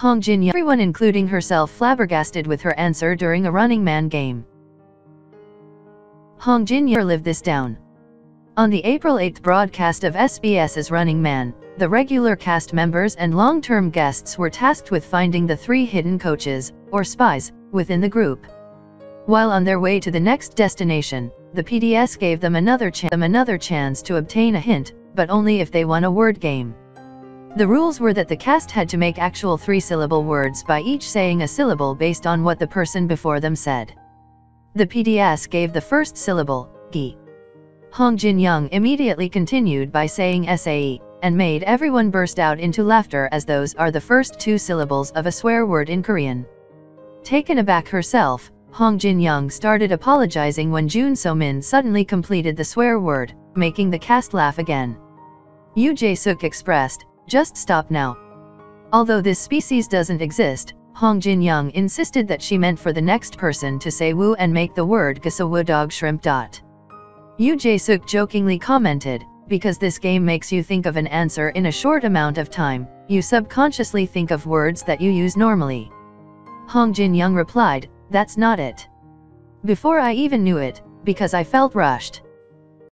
Hong Jin. Everyone including herself flabbergasted with her answer during a Running Man game. Hong Jin lived this down. On the April 8 broadcast of SBS's Running Man, the regular cast members and long-term guests were tasked with finding the three hidden coaches, or spies, within the group. While on their way to the next destination, the PDS gave them another, them another chance to obtain a hint, but only if they won a word game. The rules were that the cast had to make actual three-syllable words by each saying a syllable based on what the person before them said. The PDS gave the first syllable, gi. Hong Jin Young immediately continued by saying SAE, and made everyone burst out into laughter as those are the first two syllables of a swear word in Korean. Taken aback herself, Hong Jin Young started apologizing when Jeon So Min suddenly completed the swear word, making the cast laugh again. Yoo Jae Suk expressed, just stop now. Although this species doesn't exist, Hong Jin Young insisted that she meant for the next person to say woo and make the word gasawu dog shrimp dot. Yoo Jae Suk jokingly commented, because this game makes you think of an answer in a short amount of time, you subconsciously think of words that you use normally. Hong Jin Young replied, that's not it. Before I even knew it, because I felt rushed.